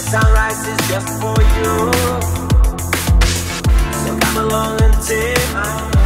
sunrise is just for you. So come along and take my.